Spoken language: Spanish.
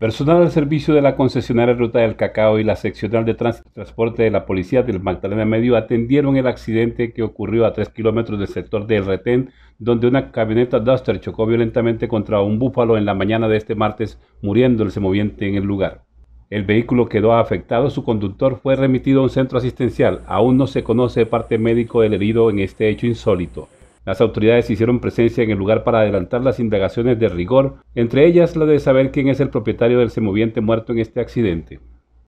Personal del servicio de la concesionaria Ruta del Cacao y la seccional de transporte de la policía del Magdalena Medio atendieron el accidente que ocurrió a tres kilómetros del sector del Retén, donde una camioneta Duster chocó violentamente contra un búfalo en la mañana de este martes, muriendo el semoviente en el lugar. El vehículo quedó afectado, su conductor fue remitido a un centro asistencial. Aún no se conoce parte médico del herido en este hecho insólito. Las autoridades hicieron presencia en el lugar para adelantar las indagaciones de rigor, entre ellas la de saber quién es el propietario del semoviente muerto en este accidente.